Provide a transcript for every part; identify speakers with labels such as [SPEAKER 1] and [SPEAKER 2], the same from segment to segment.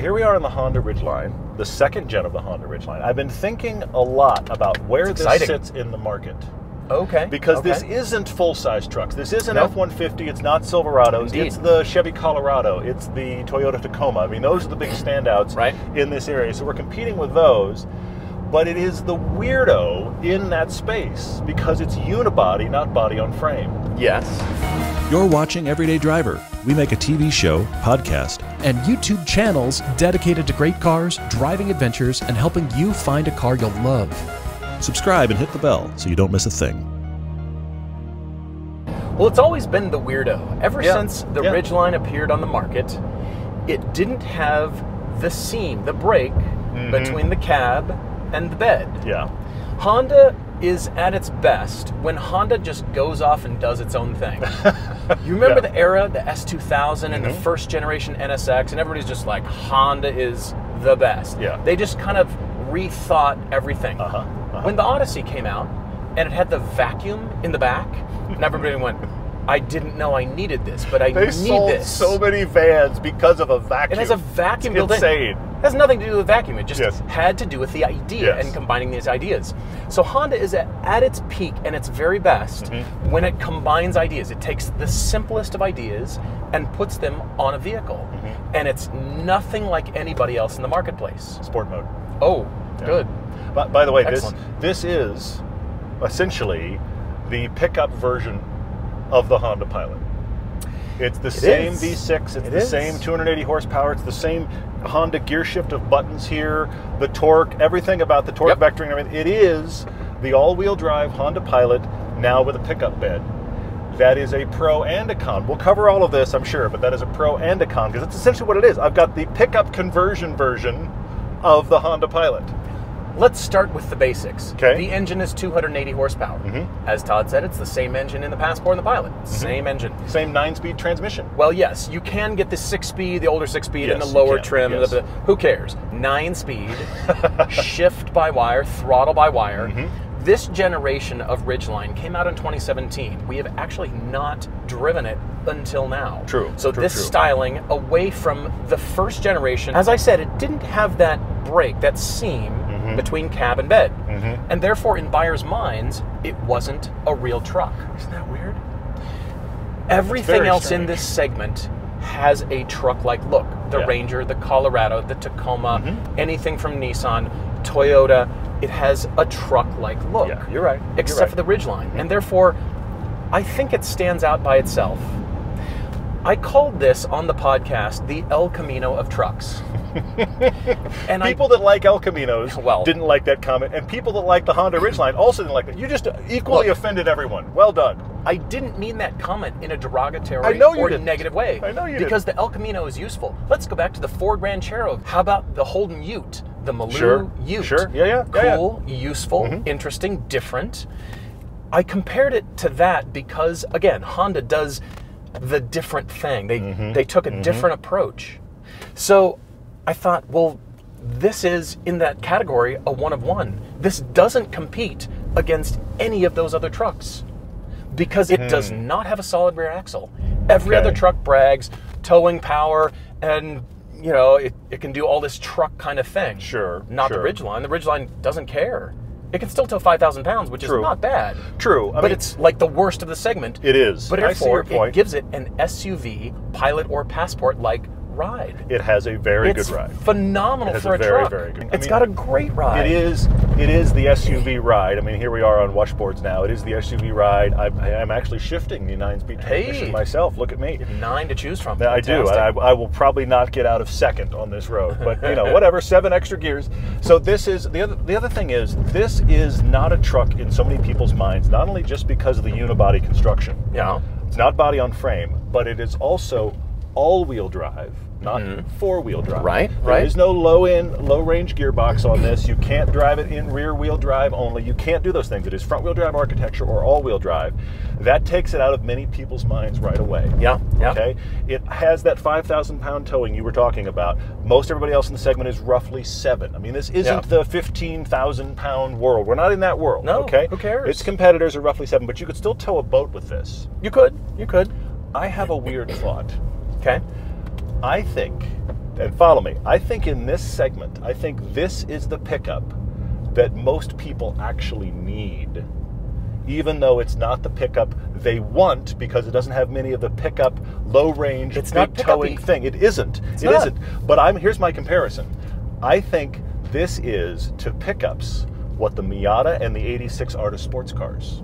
[SPEAKER 1] here we are in the Honda Ridgeline, the second gen of the Honda Ridgeline. I've been thinking a lot about where
[SPEAKER 2] It's
[SPEAKER 1] this
[SPEAKER 2] exciting.
[SPEAKER 1] sits in the market
[SPEAKER 2] Okay.
[SPEAKER 1] because this isn't full size trucks. This isn't. F 150, it's not Silverados,
[SPEAKER 2] Indeed.
[SPEAKER 1] it's the Chevy Colorado, it's the Toyota Tacoma. I mean, those are the big standouts
[SPEAKER 2] Right.
[SPEAKER 1] in this area. So we're competing with those. But it is the weirdo in that space because it's unibody, not body on frame.
[SPEAKER 2] Yes.
[SPEAKER 3] You're watching Everyday Driver. We make a TV show, podcast,
[SPEAKER 4] and YouTube channels dedicated to great cars, driving adventures, and helping you find a car you'll love.
[SPEAKER 3] subscribe and hit the bell so you don't miss a thing.
[SPEAKER 2] Well, it's always been the weirdo. Ever
[SPEAKER 1] Yeah,
[SPEAKER 2] since the
[SPEAKER 1] yeah.
[SPEAKER 2] Ridgeline appeared on the market, it didn't have the seam, the break
[SPEAKER 1] Mm-hmm.
[SPEAKER 2] between the cab and the bed.
[SPEAKER 1] Yeah.
[SPEAKER 2] Honda is at its best when Honda just goes off and does its own thing. you remember
[SPEAKER 1] Yeah.
[SPEAKER 2] the era, the S2000 and the
[SPEAKER 1] Mhm.
[SPEAKER 2] first generation NSX, and everybody's just like, Honda is the best.
[SPEAKER 1] Yeah.
[SPEAKER 2] They just kind of rethought everything.
[SPEAKER 1] Uh-huh, uh-huh.
[SPEAKER 2] When the Odyssey came out and it had the vacuum in the back, and everybody went, I didn't know I needed this, but I
[SPEAKER 1] They
[SPEAKER 2] need
[SPEAKER 1] sold
[SPEAKER 2] this.
[SPEAKER 1] so many vans because of a vacuum.
[SPEAKER 2] It has a vacuum
[SPEAKER 1] It's
[SPEAKER 2] built
[SPEAKER 1] insane.
[SPEAKER 2] in. It has nothing to do with vacuum. It just
[SPEAKER 1] Yes.
[SPEAKER 2] had to do with the idea
[SPEAKER 1] Yes.
[SPEAKER 2] and combining these ideas. So Honda is at, at its peak and its very best
[SPEAKER 1] Mm-hmm.
[SPEAKER 2] when it combines ideas. It takes the simplest of ideas and puts them on a vehicle.
[SPEAKER 1] Mm-hmm.
[SPEAKER 2] And it's nothing like anybody else in the marketplace.
[SPEAKER 1] Sport mode.
[SPEAKER 2] Oh, good.
[SPEAKER 1] But by the way,
[SPEAKER 2] Excellent.
[SPEAKER 1] this this is essentially the pickup version of the Honda Pilot. It's the same
[SPEAKER 2] is.
[SPEAKER 1] V6. It's
[SPEAKER 2] It
[SPEAKER 1] the
[SPEAKER 2] is.
[SPEAKER 1] same 280 horsepower. It's the same Honda gear shift of buttons here, the torque, everything about the torque
[SPEAKER 2] Yep.
[SPEAKER 1] vectoring. everything. It is the all-wheel drive Honda Pilot now with a pickup bed. That is a pro and a con. We'll cover all of this, I'm sure, but that is a pro and a con because that's essentially what it is. I've got the pickup conversion version of the Honda Pilot.
[SPEAKER 2] Let's start with the basics.
[SPEAKER 1] Okay.
[SPEAKER 2] The engine is 280 horsepower.
[SPEAKER 1] Mhm.
[SPEAKER 2] As Todd said, it's the same engine in the Passport and the Pilot.
[SPEAKER 1] Mm-hmm.
[SPEAKER 2] Same engine.
[SPEAKER 1] Same nine-speed transmission.
[SPEAKER 2] Well, yes, you can get the six speed, the older six speed, and the lower trim.
[SPEAKER 1] yes.
[SPEAKER 2] the- who cares? Nine speed, shift by wire, throttle by wire.
[SPEAKER 1] Mm-hmm.
[SPEAKER 2] This generation of Ridgeline came out in 2017. We have actually not driven it until now.
[SPEAKER 1] True,
[SPEAKER 2] So
[SPEAKER 1] true,
[SPEAKER 2] this
[SPEAKER 1] true.
[SPEAKER 2] styling away from the first generation, as I said, it didn't have that break, that seam
[SPEAKER 1] Mm-hmm.
[SPEAKER 2] between cab and bed, and therefore, in buyers' minds, it wasn't a real truck. Isn't that weird? Everything
[SPEAKER 1] very
[SPEAKER 2] else in this segment has a truck-like look. The
[SPEAKER 1] Yeah.
[SPEAKER 2] Ranger, the Colorado, the Tacoma,
[SPEAKER 1] Mhm.
[SPEAKER 2] anything from Nissan, Toyota, it has a truck-like look.
[SPEAKER 1] Yeah, you're right. You're
[SPEAKER 2] Except
[SPEAKER 1] right. Mm-hmm.
[SPEAKER 2] for the Ridgeline. And therefore, I think it stands out by itself. I called this on the podcast the El Camino of trucks. and
[SPEAKER 1] People that like El Caminos
[SPEAKER 2] Well-
[SPEAKER 1] didn't like that comment, and people that like the Honda Ridgeline also didn't like it. You just equally
[SPEAKER 2] Look.
[SPEAKER 1] offended everyone. Well done.
[SPEAKER 2] I, I didn't mean that comment in a derogatory
[SPEAKER 1] I know you
[SPEAKER 2] or
[SPEAKER 1] didn't.
[SPEAKER 2] negative way.
[SPEAKER 1] I know you
[SPEAKER 2] Because the El Camino is useful. Let's go back to the Ford Ranchero. How about the Holden Ute? The Maloo
[SPEAKER 1] Sure,
[SPEAKER 2] Ute.
[SPEAKER 1] sure. Yeah, yeah, yeah, yeah.
[SPEAKER 2] Cool, useful, interesting, different. I compared it to that because, again, Honda does the different thing. They
[SPEAKER 1] Mm-hmm.
[SPEAKER 2] they took a different approach. So I thought, well, this is in that category a one of one. This doesn't compete against any of those other trucks because it does not have a solid rear axle. Every
[SPEAKER 1] Hmm. Okay.
[SPEAKER 2] other truck brags towing power and you know it, it can do all this truck kind of thing.
[SPEAKER 1] Sure,
[SPEAKER 2] Not
[SPEAKER 1] sure.
[SPEAKER 2] the Ridgeline. The Ridgeline doesn't care. It can still tow 5,000 pounds, which
[SPEAKER 1] True.
[SPEAKER 2] is not bad.
[SPEAKER 1] True. I
[SPEAKER 2] but
[SPEAKER 1] mean-
[SPEAKER 2] it's like the worst of the segment.
[SPEAKER 1] It is.
[SPEAKER 2] But
[SPEAKER 1] I see
[SPEAKER 2] therefore, it gives it an SUV, pilot, or passport like ride.
[SPEAKER 1] It has a very
[SPEAKER 2] it's
[SPEAKER 1] good ride.
[SPEAKER 2] phenomenal for
[SPEAKER 1] a
[SPEAKER 2] a,
[SPEAKER 1] very,
[SPEAKER 2] truck.
[SPEAKER 1] very good- I mean,
[SPEAKER 2] got a great ride.
[SPEAKER 1] It is. It is the SUV ride. I mean, here we are on washboards now. It is the SUV ride. I, am actually shifting the nine-speed transmission
[SPEAKER 2] Hey.
[SPEAKER 1] myself. Look at me.
[SPEAKER 2] Nine to choose from.
[SPEAKER 1] I do. I, I will probably not get out of second on this road, but you know, whatever. Seven extra gears. So this is the other. The other thing is, this is not a truck in so many people's minds. Not only just because of the unibody construction.
[SPEAKER 2] Yeah.
[SPEAKER 1] It's not body on frame, but it is also all-wheel drive, not four-wheel drive.
[SPEAKER 2] Mm-hmm. Right,
[SPEAKER 1] There
[SPEAKER 2] right.
[SPEAKER 1] is no low-end, low-range gearbox on this. You can't drive it in rear-wheel drive only. You can't do those things. It is front-wheel drive architecture or all-wheel drive. That takes it out of many people's minds right away.
[SPEAKER 2] Yeah, yeah.
[SPEAKER 1] Okay. It has that 5,000 pound towing you were talking about. Most everybody else in the segment is roughly seven. I mean, this isn't
[SPEAKER 2] Yeah.
[SPEAKER 1] the 15,000 pound world. We're not in that world.
[SPEAKER 2] No,
[SPEAKER 1] Okay.
[SPEAKER 2] who cares?
[SPEAKER 1] Its competitors are roughly seven, but you could still tow a boat with this.
[SPEAKER 2] You could. You could.
[SPEAKER 1] I have a weird thought.
[SPEAKER 2] Okay.
[SPEAKER 1] I think and follow me. I think in this segment, I think this is the pickup that most people actually need. Even though it's not the pickup they want because it doesn't have many of the pickup, low range,
[SPEAKER 2] It's
[SPEAKER 1] big
[SPEAKER 2] not
[SPEAKER 1] towing thing. It isn't. It
[SPEAKER 2] not.
[SPEAKER 1] not But I'm here's my comparison. I think this is to pickups what the Miata and the 86 are to sports cars.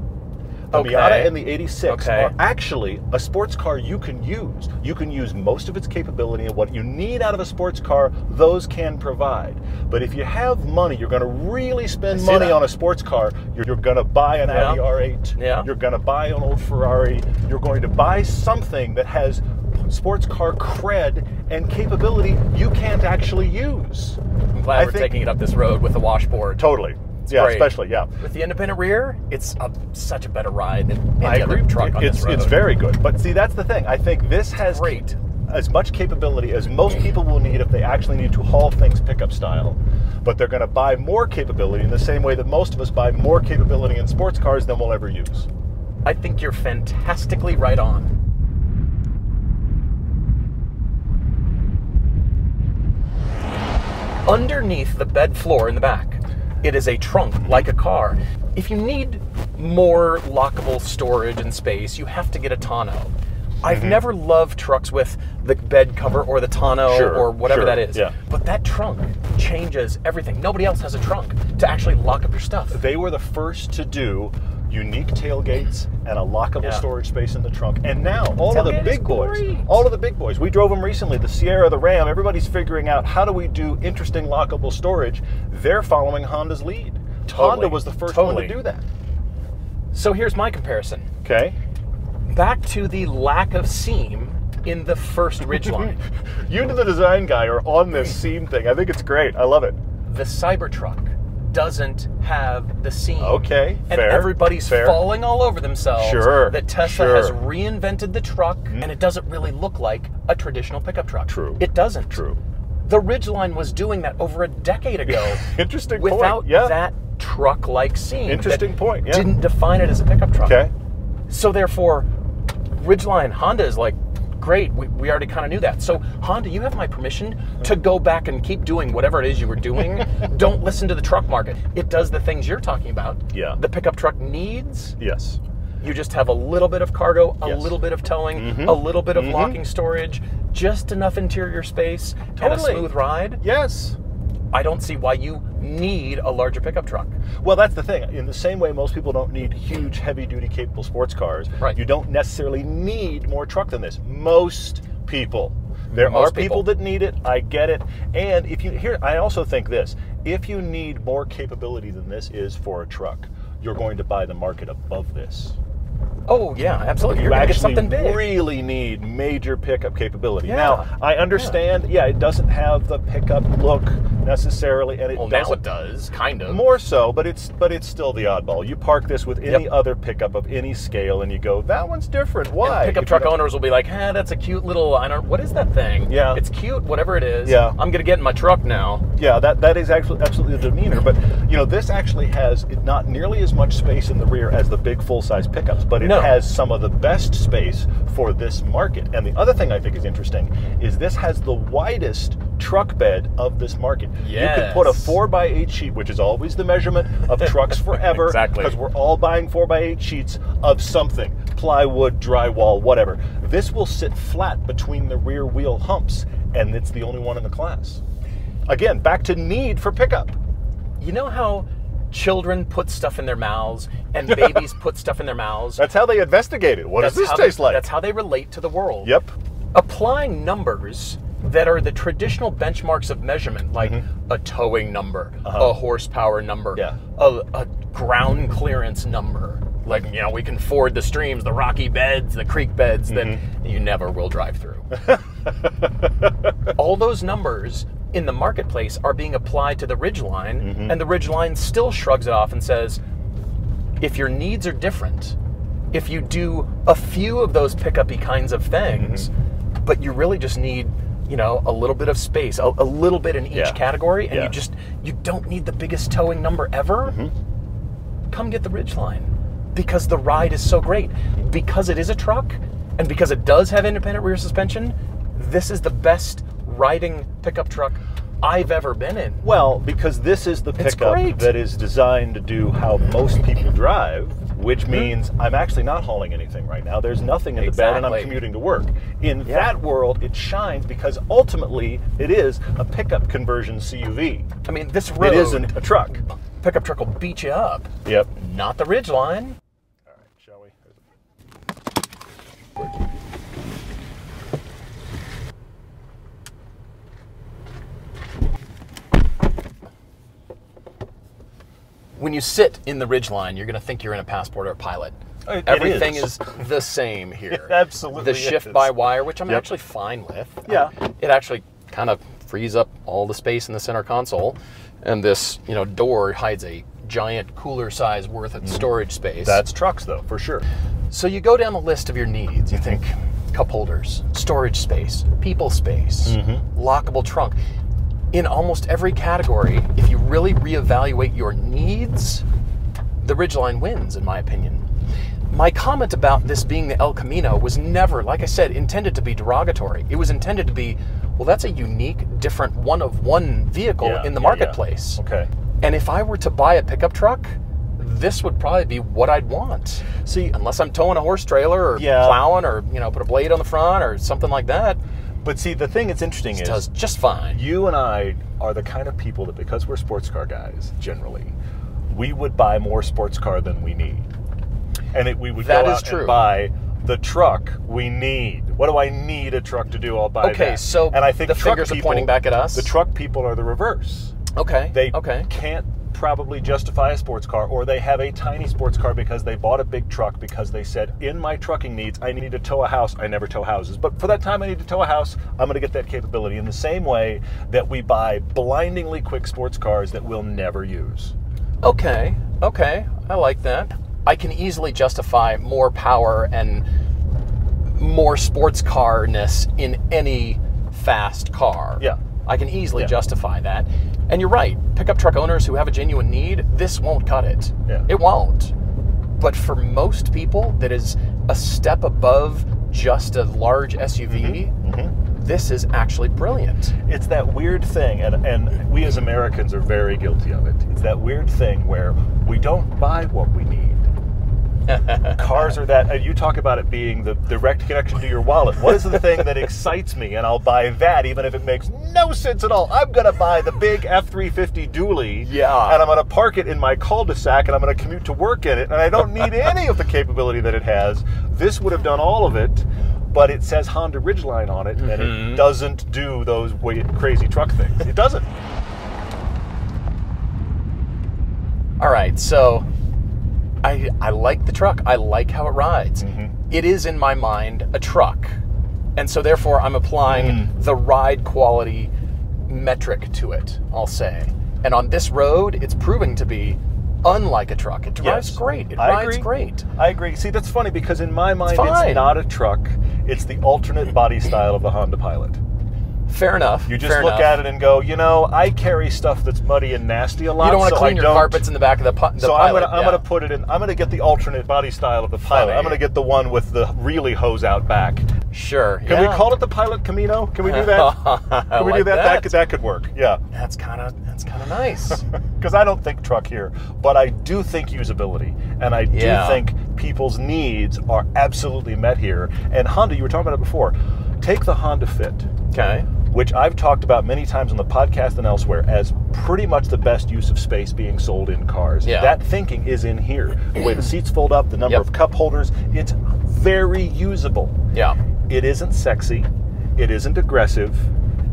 [SPEAKER 1] The
[SPEAKER 2] Okay.
[SPEAKER 1] Miata and the 86
[SPEAKER 2] Okay.
[SPEAKER 1] are actually a sports car you can use. You can use most of its capability and what you need out of a sports car, those can provide. But if you have money, you're going to really spend money
[SPEAKER 2] that.
[SPEAKER 1] on a sports car. You're, you're going to buy an
[SPEAKER 2] Yeah.
[SPEAKER 1] Audi R8.
[SPEAKER 2] Yeah.
[SPEAKER 1] You're going to buy an old Ferrari. You're going to buy something that has sports car cred and capability you can't actually use.
[SPEAKER 2] I'm glad
[SPEAKER 1] I
[SPEAKER 2] we're
[SPEAKER 1] think-
[SPEAKER 2] taking it up this road with the washboard.
[SPEAKER 1] Totally. Yeah,
[SPEAKER 2] great.
[SPEAKER 1] especially, yeah.
[SPEAKER 2] With the independent rear, it's a, such a better ride than any
[SPEAKER 1] I
[SPEAKER 2] other
[SPEAKER 1] agree.
[SPEAKER 2] truck on
[SPEAKER 1] it's,
[SPEAKER 2] this road.
[SPEAKER 1] it's very good. But see, that's the thing. I think this has
[SPEAKER 2] great.
[SPEAKER 1] as much capability as most people will need if they actually need to haul things pickup style. But they're going to buy more capability in the same way that most of us buy more capability in sports cars than we'll ever use.
[SPEAKER 2] I think you're fantastically right on. Underneath the bed floor in the back, it is a trunk like a car. If you need more lockable storage and space, you have to get a tonneau. I've
[SPEAKER 1] Mm-hmm.
[SPEAKER 2] never loved trucks with the bed cover or the tonneau
[SPEAKER 1] Sure,
[SPEAKER 2] or whatever
[SPEAKER 1] sure,
[SPEAKER 2] that is.
[SPEAKER 1] yeah.
[SPEAKER 2] But that trunk changes everything. Nobody else has a trunk to actually lock up your stuff.
[SPEAKER 1] They were the first to do unique tailgates and a lockable
[SPEAKER 2] Yeah.
[SPEAKER 1] storage space in the trunk. And now all of the big boys, all of the big boys, we drove them recently, the Sierra, the Ram, everybody's figuring out how do we do interesting lockable storage. They're following Honda's lead.
[SPEAKER 2] Totally,
[SPEAKER 1] Honda was the first one to do that.
[SPEAKER 2] So here's my comparison.
[SPEAKER 1] Okay.
[SPEAKER 2] Back to the lack of seam in the first ridgeline.
[SPEAKER 1] You and the design guy are on this seam thing. I think it's great. I love it.
[SPEAKER 2] the Cybertruck doesn't have the scene.
[SPEAKER 1] Okay,
[SPEAKER 2] And
[SPEAKER 1] fair,
[SPEAKER 2] everybody's
[SPEAKER 1] fair.
[SPEAKER 2] falling all over themselves.
[SPEAKER 1] Sure,
[SPEAKER 2] That Tesla
[SPEAKER 1] sure.
[SPEAKER 2] has reinvented the truck mm-hmm. and it doesn't really look like a traditional pickup truck.
[SPEAKER 1] True.
[SPEAKER 2] It doesn't.
[SPEAKER 1] True.
[SPEAKER 2] The Ridgeline was doing that over a decade ago.
[SPEAKER 1] Interesting point,
[SPEAKER 2] Without
[SPEAKER 1] yeah.
[SPEAKER 2] that truck like seam.
[SPEAKER 1] Interesting point, yeah.
[SPEAKER 2] Didn't define it as a pickup truck.
[SPEAKER 1] Okay.
[SPEAKER 2] So therefore, Ridgeline Honda is like, great, we, we already kind of knew that. So Honda, you have my permission to go back and keep doing whatever it is you were doing. Don't listen to the truck market. It does the things you're talking about.
[SPEAKER 1] Yeah.
[SPEAKER 2] The pickup truck needs.
[SPEAKER 1] Yes.
[SPEAKER 2] You just have a little bit of cargo, a
[SPEAKER 1] Yes. Mm-hmm.
[SPEAKER 2] little bit of towing, a little bit of locking storage, just enough interior space, and a smooth ride.
[SPEAKER 1] Yes.
[SPEAKER 2] I don't see why you need a larger pickup truck.
[SPEAKER 1] Well, that's the thing. In the same way, most people don't need huge, heavy-duty, capable sports cars.
[SPEAKER 2] Right.
[SPEAKER 1] You don't necessarily need more truck than this. Most people. There
[SPEAKER 2] Most
[SPEAKER 1] are people,
[SPEAKER 2] people.
[SPEAKER 1] that need it. I get it. And if you here, I also think this: if you need more capability than this is for a truck, you're going to buy the market above this.
[SPEAKER 2] Oh yeah, absolutely. You're
[SPEAKER 1] you
[SPEAKER 2] gonna get something big.
[SPEAKER 1] really need major pickup capability.
[SPEAKER 2] Yeah.
[SPEAKER 1] Now, I understand. Yeah. it doesn't have the pickup look necessarily, and it
[SPEAKER 2] well, now it does, kind of.
[SPEAKER 1] more so, but it's but it's still the oddball. You park this with any
[SPEAKER 2] Yep.
[SPEAKER 1] other pickup of any scale, and you go, that one's different. Why?
[SPEAKER 2] And pickup
[SPEAKER 1] If
[SPEAKER 2] truck
[SPEAKER 1] you
[SPEAKER 2] owners will be like, "Huh, that's a cute little. I don't. What is that thing?
[SPEAKER 1] Yeah.
[SPEAKER 2] it's cute. Whatever it is.
[SPEAKER 1] Yeah.
[SPEAKER 2] I'm gonna get in my truck now.
[SPEAKER 1] Yeah, that that is actually absolutely the demeanor. But you know, this actually has not nearly as much space in the rear as the big full size pickups, but it
[SPEAKER 2] No.
[SPEAKER 1] Has some of the best space for this market. And the other thing I think is interesting is this has the widest truck bed of this market. You could put a four by eight sheet, which is always the measurement of trucks forever,
[SPEAKER 2] Exactly.
[SPEAKER 1] because we're all buying four by eight sheets of something plywood, drywall, whatever. This will sit flat between the rear wheel humps, and it's the only one in the class. Again, back to need for pickup.
[SPEAKER 2] You know how children put stuff in their mouths and babies put stuff in their mouths.
[SPEAKER 1] That's how they investigate it. What does this taste
[SPEAKER 2] they,
[SPEAKER 1] like?
[SPEAKER 2] That's how they relate to the world.
[SPEAKER 1] Yep.
[SPEAKER 2] Applying numbers that are the traditional benchmarks of measurement, like a towing number, a horsepower number,
[SPEAKER 1] Mm-hmm. Yeah.
[SPEAKER 2] a, a ground clearance number. Like, you know, we can ford the streams, the rocky beds, the creek beds that
[SPEAKER 1] Mm-hmm.
[SPEAKER 2] you never will drive through. All those numbers in the marketplace are being applied to the Ridgeline,
[SPEAKER 1] Mm-hmm.
[SPEAKER 2] and the Ridgeline still shrugs it off and says, if your needs are different, if you do a few of those pickup-y kinds of things,
[SPEAKER 1] Mm-hmm.
[SPEAKER 2] but you really just need, you know, a little bit of space, a, a little bit in each
[SPEAKER 1] Yeah.
[SPEAKER 2] category, and
[SPEAKER 1] Yeah.
[SPEAKER 2] you just you don't need the biggest towing number ever,
[SPEAKER 1] Mm-hmm.
[SPEAKER 2] come get the Ridgeline because the ride is so great. Because it is a truck, and because it does have independent rear suspension, this is the best riding pickup truck I've ever been in.
[SPEAKER 1] Well, because this is the pickup that is designed to do how most people drive, which
[SPEAKER 2] Mm-hmm.
[SPEAKER 1] means I'm actually not hauling anything right now. There's nothing in the bed and I'm commuting to work. In
[SPEAKER 2] Yeah.
[SPEAKER 1] that world, it shines because ultimately it is a pickup conversion CUV.
[SPEAKER 2] I mean, this road
[SPEAKER 1] It isn't a truck.
[SPEAKER 2] pickup truck will beat you up.
[SPEAKER 1] Yep.
[SPEAKER 2] Not the Ridgeline.
[SPEAKER 1] All right, shall we?
[SPEAKER 2] When you sit in the Ridgeline, you're going to think you're in a passport or a pilot.
[SPEAKER 1] It- it
[SPEAKER 2] Everything
[SPEAKER 1] is.
[SPEAKER 2] is. the same here.
[SPEAKER 1] It absolutely
[SPEAKER 2] The shift
[SPEAKER 1] is.
[SPEAKER 2] by wire, which I'm
[SPEAKER 1] Yep.
[SPEAKER 2] actually fine with.
[SPEAKER 1] Yeah.
[SPEAKER 2] Um, it actually kind of frees up all the space in the center console, and this you know door hides a giant cooler size worth of storage space.
[SPEAKER 1] Mm. That's trucks, though, for sure.
[SPEAKER 2] So you go down the list of your needs. You think cup holders, storage space, people space,
[SPEAKER 1] Mm-hmm.
[SPEAKER 2] lockable trunk. In almost every category, if really reevaluate your needs, the Ridgeline wins, in my opinion. My comment about this being the El Camino was never, like I said, intended to be derogatory. It was intended to be, well, that's a unique, different one of one vehicle
[SPEAKER 1] Yeah,
[SPEAKER 2] in the
[SPEAKER 1] yeah, yeah.
[SPEAKER 2] marketplace.
[SPEAKER 1] Okay.
[SPEAKER 2] And if I were to buy a pickup truck, this would probably be what I'd want.
[SPEAKER 1] See,
[SPEAKER 2] Unless I'm towing a horse trailer or
[SPEAKER 1] Yeah.
[SPEAKER 2] plowing or, you know, put a blade on the front or something like that,
[SPEAKER 1] but see, the thing that's interesting
[SPEAKER 2] it
[SPEAKER 1] is
[SPEAKER 2] does just fine.
[SPEAKER 1] you and I are the kind of people that, because we're sports car guys, generally, we would buy more sports car than we need, and it, we would
[SPEAKER 2] That
[SPEAKER 1] go
[SPEAKER 2] is
[SPEAKER 1] out
[SPEAKER 2] true.
[SPEAKER 1] and buy the truck we need. What do I need a truck to do? I'll buy
[SPEAKER 2] Okay,
[SPEAKER 1] that.
[SPEAKER 2] so
[SPEAKER 1] and I think
[SPEAKER 2] the
[SPEAKER 1] truck
[SPEAKER 2] fingers are pointing back at us.
[SPEAKER 1] The truck people are the reverse.
[SPEAKER 2] Okay.
[SPEAKER 1] They
[SPEAKER 2] okay.
[SPEAKER 1] can't probably justify a sports car, or they have a tiny sports car because they bought a big truck because they said, in my trucking needs, I need to tow a house. I never tow houses. But for that time I need to tow a house, I'm going to get that capability in the same way that we buy blindingly quick sports cars that we'll never use.
[SPEAKER 2] Okay, okay, I like that. I can easily justify more power and more sports carness in any fast car.
[SPEAKER 1] Yeah.
[SPEAKER 2] I can easily
[SPEAKER 1] Yeah.
[SPEAKER 2] justify that. And you're right, pickup truck owners who have a genuine need, this won't cut it.
[SPEAKER 1] Yeah.
[SPEAKER 2] It won't. But for most people, that is a step above just a large SUV,
[SPEAKER 1] Mm-hmm.
[SPEAKER 2] this is actually brilliant.
[SPEAKER 1] It's that weird thing, and, and we as Americans are very guilty of it. It's that weird thing where we don't buy what we need. Cars are that, and you talk about it being the direct connection to your wallet. What is the thing that excites me? And I'll buy that even if it makes no sense at all. I'm going to buy the big F 350 dually,
[SPEAKER 2] Yeah.
[SPEAKER 1] and I'm going to park it in my cul de sac, and I'm going to commute to work in it, and I don't need any of the capability that it has. This would have done all of it. But it says Honda Ridgeline on it, and it mm-hmm. doesn't do those crazy truck things. It doesn't.
[SPEAKER 2] All right, so I I like the truck. I like how it rides. Mm-hmm. It is in my mind a truck. And so therefore I'm applying mm. the ride quality metric to it, I'll say. And on this road, it's proving to be unlike a truck. It drives
[SPEAKER 1] Yes.
[SPEAKER 2] great. It
[SPEAKER 1] I
[SPEAKER 2] rides
[SPEAKER 1] agree.
[SPEAKER 2] great.
[SPEAKER 1] I agree. See, that's funny because in my mind, it's,
[SPEAKER 2] fine.
[SPEAKER 1] not a truck. It's the alternate body style of the Honda Pilot.
[SPEAKER 2] Fair enough.
[SPEAKER 1] You just
[SPEAKER 2] fair
[SPEAKER 1] look
[SPEAKER 2] enough.
[SPEAKER 1] at it and go, you know, I carry stuff that's muddy and nasty a lot.
[SPEAKER 2] You don't want to
[SPEAKER 1] so
[SPEAKER 2] clean
[SPEAKER 1] I
[SPEAKER 2] your
[SPEAKER 1] don't-
[SPEAKER 2] carpets in the back of the, pi- the
[SPEAKER 1] So
[SPEAKER 2] pilot.
[SPEAKER 1] I'm gonna I'm
[SPEAKER 2] yeah.
[SPEAKER 1] gonna put it in. I'm gonna get the alternate body style of the Pilot.
[SPEAKER 2] Funny.
[SPEAKER 1] I'm gonna get the one with the really hose out back.
[SPEAKER 2] Sure.
[SPEAKER 1] Can
[SPEAKER 2] yeah.
[SPEAKER 1] we call it the Pilot Camino? Can we do that? Can we do
[SPEAKER 2] like
[SPEAKER 1] that?
[SPEAKER 2] that.
[SPEAKER 1] could that could work. Yeah.
[SPEAKER 2] That's kind of that's kind of nice.
[SPEAKER 1] because I don't think truck here, but I do think usability, and I do
[SPEAKER 2] Yeah.
[SPEAKER 1] think people's needs are absolutely met here. And Honda, you were talking about it before. Take the Honda Fit,
[SPEAKER 2] okay.
[SPEAKER 1] Which I've talked about many times on the podcast and elsewhere as pretty much the best use of space being sold in cars.
[SPEAKER 2] Yeah.
[SPEAKER 1] That thinking is in here. The way the seats fold up, the number
[SPEAKER 2] Yep.
[SPEAKER 1] of cup holders, it's very usable.
[SPEAKER 2] Yeah.
[SPEAKER 1] It isn't sexy. It isn't aggressive.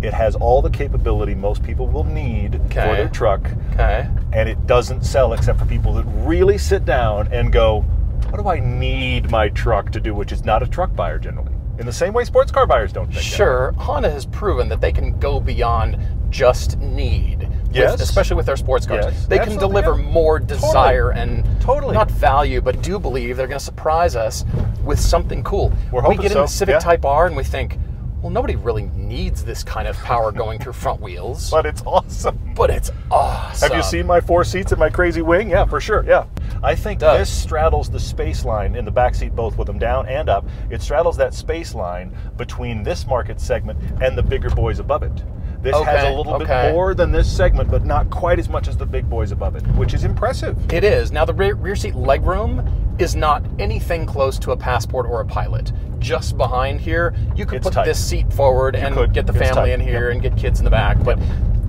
[SPEAKER 1] It has all the capability most people will need for their truck
[SPEAKER 2] Okay.
[SPEAKER 1] and it doesn't sell except for people that really sit down and go, "What do I need my truck to do?" Which is not a truck buyer generally. In the same way, sports car buyers don't think. that.
[SPEAKER 2] Sure, Honda has proven that they can go beyond just need. with-
[SPEAKER 1] Yes.
[SPEAKER 2] especially with their sports cars.
[SPEAKER 1] Yes,
[SPEAKER 2] They can deliver
[SPEAKER 1] yeah.
[SPEAKER 2] more desire and
[SPEAKER 1] Totally.
[SPEAKER 2] not value, but do believe they're going to surprise us with something cool.
[SPEAKER 1] We're hoping we
[SPEAKER 2] get in
[SPEAKER 1] so,
[SPEAKER 2] the Civic
[SPEAKER 1] yeah.
[SPEAKER 2] Type R and we think, well, nobody really needs this kind of power going through front wheels,
[SPEAKER 1] But it's awesome.
[SPEAKER 2] but it's awesome.
[SPEAKER 1] Have you seen my four seats and my crazy wing? Yeah, for sure. Yeah. I think this straddles the space line in the back seat, both with them down and up. It straddles that space line between this market segment and the bigger boys above it. This has a little
[SPEAKER 2] okay.
[SPEAKER 1] bit more than this segment, but not quite as much as the big boys above it, which is impressive.
[SPEAKER 2] It is. Now, the rear, rear seat legroom is not anything close to a Passport or a Pilot. Just behind here, you could
[SPEAKER 1] It's
[SPEAKER 2] put
[SPEAKER 1] tight.
[SPEAKER 2] this seat forward and
[SPEAKER 1] could.
[SPEAKER 2] get the
[SPEAKER 1] It's
[SPEAKER 2] family
[SPEAKER 1] tight.
[SPEAKER 2] in here
[SPEAKER 1] Yep.
[SPEAKER 2] and get kids in the back, but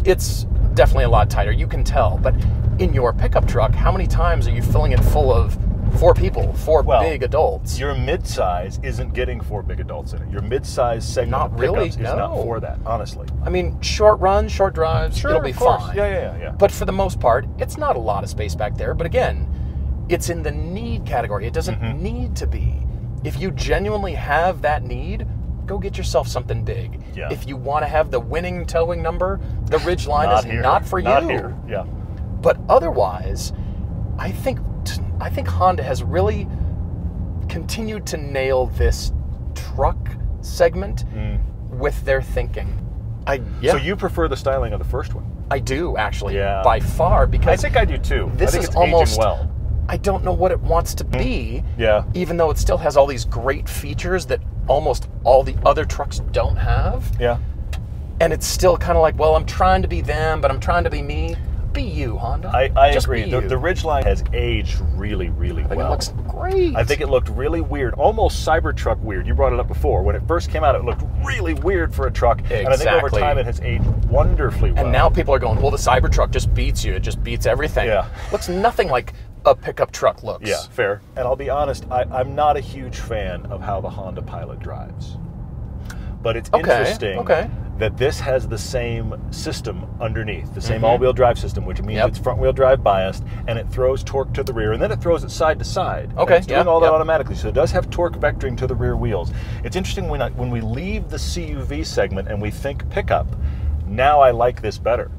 [SPEAKER 2] it's definitely a lot tighter. You can tell. But in your pickup truck, how many times are you filling it full of four people, four
[SPEAKER 1] Well,
[SPEAKER 2] big adults?
[SPEAKER 1] Your midsize isn't getting four big adults in it. Your midsize segment
[SPEAKER 2] Not really,
[SPEAKER 1] pickups is not for that, honestly.
[SPEAKER 2] I mean, short runs, short drives,
[SPEAKER 1] Sure,
[SPEAKER 2] it'll be fine.
[SPEAKER 1] Yeah, yeah, yeah.
[SPEAKER 2] But for the most part, it's not a lot of space back there. But again, it's in the need category. It doesn't
[SPEAKER 1] Mm-hmm.
[SPEAKER 2] need to be. If you genuinely have that need, go get yourself something big.
[SPEAKER 1] Yeah.
[SPEAKER 2] If you want to have the winning towing number, the Ridgeline
[SPEAKER 1] not
[SPEAKER 2] is
[SPEAKER 1] here.
[SPEAKER 2] not for
[SPEAKER 1] Not
[SPEAKER 2] you.
[SPEAKER 1] here. Yeah.
[SPEAKER 2] But otherwise, I think I think Honda has really continued to nail this truck segment with their thinking. I yeah,
[SPEAKER 1] Mm. So you prefer the styling of the first one?
[SPEAKER 2] I do actually
[SPEAKER 1] Yeah.
[SPEAKER 2] by far because
[SPEAKER 1] I think I do too.
[SPEAKER 2] this is
[SPEAKER 1] it's
[SPEAKER 2] almost
[SPEAKER 1] aging well.
[SPEAKER 2] I don't know what it wants to hmm. be.
[SPEAKER 1] Yeah.
[SPEAKER 2] Even though it still has all these great features that almost all the other trucks don't have.
[SPEAKER 1] Yeah.
[SPEAKER 2] And it's still kind of like, well, I'm trying to be them, but I'm trying to be me. Be you, Honda.
[SPEAKER 1] I, I
[SPEAKER 2] Just
[SPEAKER 1] agree. The, the Ridgeline has aged really, really
[SPEAKER 2] I think
[SPEAKER 1] well.
[SPEAKER 2] it looks great.
[SPEAKER 1] I think it looked really weird, almost Cybertruck weird. You brought it up before. When it first came out, it looked really weird for a truck. Exactly. And I think over time it has aged wonderfully well.
[SPEAKER 2] And now people are going, well, the Cybertruck just beats you. It just beats everything.
[SPEAKER 1] Yeah.
[SPEAKER 2] Looks nothing like a pickup truck looks.
[SPEAKER 1] Yeah, fair. And I'll be honest, I, I'm not a huge fan of how the Honda Pilot drives. But it's
[SPEAKER 2] Okay,
[SPEAKER 1] interesting
[SPEAKER 2] okay.
[SPEAKER 1] that this has the same system underneath, the same
[SPEAKER 2] Mm-hmm.
[SPEAKER 1] all-wheel drive system, which means
[SPEAKER 2] Yep.
[SPEAKER 1] it's front-wheel drive biased, and it throws torque to the rear, and then it throws it side to side.
[SPEAKER 2] Okay,
[SPEAKER 1] it's doing
[SPEAKER 2] yeah,
[SPEAKER 1] all that
[SPEAKER 2] yep.
[SPEAKER 1] automatically, so it does have torque vectoring to the rear wheels. It's interesting when I, when we leave the CUV segment and we think pickup. Now I like this better.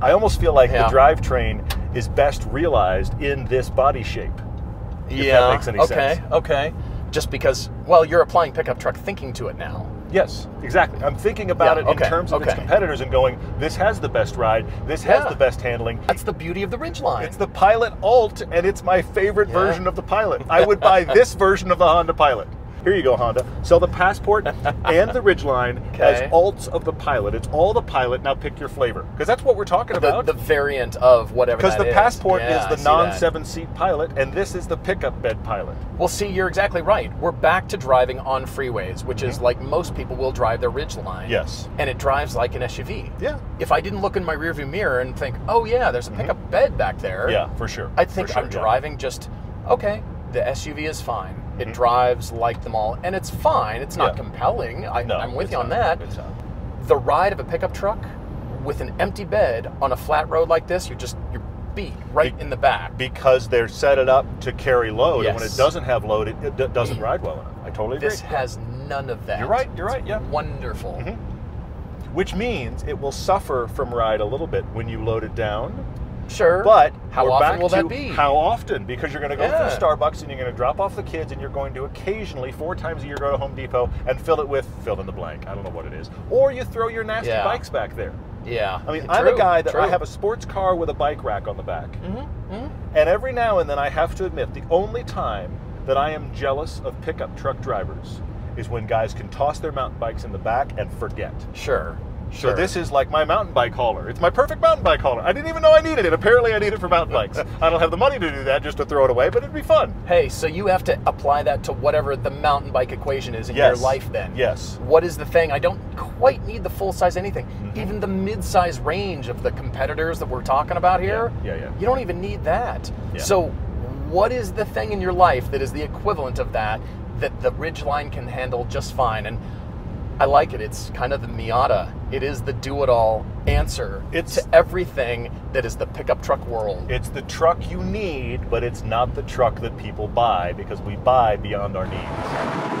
[SPEAKER 1] I almost feel like
[SPEAKER 2] Yeah.
[SPEAKER 1] the drivetrain is best realized in this body shape. if
[SPEAKER 2] yeah.
[SPEAKER 1] that makes any
[SPEAKER 2] okay.
[SPEAKER 1] sense.
[SPEAKER 2] Okay. Just because, well, you're applying pickup truck thinking to it now.
[SPEAKER 1] Yes, exactly. I'm thinking about
[SPEAKER 2] Yeah,
[SPEAKER 1] it in terms of its competitors and going, this has the best ride, this has
[SPEAKER 2] Yeah.
[SPEAKER 1] the best handling.
[SPEAKER 2] That's the beauty of the Ridgeline.
[SPEAKER 1] It's the Pilot Alt, and it's my favorite
[SPEAKER 2] Yeah.
[SPEAKER 1] version of the Pilot. I would buy this version of the Honda Pilot. Here you go, Honda. Sell the Passport and the Ridgeline as alts of the Pilot. It's all the Pilot. Now pick your flavor, because that's what we're talking
[SPEAKER 2] the,
[SPEAKER 1] about.
[SPEAKER 2] the variant of whatever
[SPEAKER 1] Because the
[SPEAKER 2] is.
[SPEAKER 1] Passport
[SPEAKER 2] Yeah,
[SPEAKER 1] is the non-seven-seat Pilot, and this is the pickup bed Pilot.
[SPEAKER 2] Well, see, you're exactly right. We're back to driving on freeways, which is like most people will drive their Ridgeline.
[SPEAKER 1] Mm-hmm. Yes.
[SPEAKER 2] And it drives like an SUV.
[SPEAKER 1] Yeah.
[SPEAKER 2] If I didn't look in my rearview mirror and think, oh yeah, there's a pickup bed back there.
[SPEAKER 1] Mm-hmm. Yeah, for sure.
[SPEAKER 2] I think
[SPEAKER 1] sure,
[SPEAKER 2] I'm
[SPEAKER 1] yeah.
[SPEAKER 2] driving just okay. The SUV is fine. It
[SPEAKER 1] Mm-hmm.
[SPEAKER 2] drives like them all, and it's fine. It's not
[SPEAKER 1] Yeah.
[SPEAKER 2] compelling. I,
[SPEAKER 1] No,
[SPEAKER 2] I'm with you on that. The ride of a pickup truck with an empty bed on a flat road like this, you're just you're beat right
[SPEAKER 1] Be-
[SPEAKER 2] in the back.
[SPEAKER 1] because they're set it up to carry load, and when it doesn't have load, it, it d- doesn't ride well enough. I totally agree.
[SPEAKER 2] This has none of that.
[SPEAKER 1] You're right, you're right, yeah.
[SPEAKER 2] Wonderful.
[SPEAKER 1] Which means it will suffer from ride a little bit when you load it down.
[SPEAKER 2] Sure.
[SPEAKER 1] But
[SPEAKER 2] how often
[SPEAKER 1] back
[SPEAKER 2] will
[SPEAKER 1] to
[SPEAKER 2] that be?
[SPEAKER 1] How often? Because you're going to go
[SPEAKER 2] Yeah.
[SPEAKER 1] through Starbucks and you're going to drop off the kids, and you're going to occasionally, four times a year, go to Home Depot and fill it with fill in the blank. I don't know what it is. Or you throw your nasty
[SPEAKER 2] Yeah.
[SPEAKER 1] bikes back there.
[SPEAKER 2] yeah.
[SPEAKER 1] I mean,
[SPEAKER 2] True,
[SPEAKER 1] I'm a guy that I have a sports car with a bike rack on the back.
[SPEAKER 2] Mm-hmm,
[SPEAKER 1] And every now and then I have to admit, the only time that I am jealous of pickup truck drivers is when guys can toss their mountain bikes in the back and forget.
[SPEAKER 2] Sure. Sure.
[SPEAKER 1] So this is like my mountain bike hauler. It's my perfect mountain bike hauler. I didn't even know I needed it. Apparently I need it for mountain bikes. I don't have the money to do that just to throw it away, but it'd be fun.
[SPEAKER 2] Hey, so you have to apply that to whatever the mountain bike equation is in
[SPEAKER 1] Yes.
[SPEAKER 2] your life then.
[SPEAKER 1] Yes.
[SPEAKER 2] What is the thing? I don't quite need the full size anything.
[SPEAKER 1] Mm-hmm.
[SPEAKER 2] Even the mid size range of the competitors that we're talking about here,
[SPEAKER 1] Yeah, yeah, yeah.
[SPEAKER 2] you don't even need that.
[SPEAKER 1] Yeah.
[SPEAKER 2] So, what is the thing in your life that is the equivalent of that that the Ridgeline can handle just fine? And I like it. It's kind of the Miata. It is the do it all answer
[SPEAKER 1] It's-
[SPEAKER 2] to everything that is the pickup truck world.
[SPEAKER 1] It's the truck you need, but it's not the truck that people buy because we buy beyond our needs.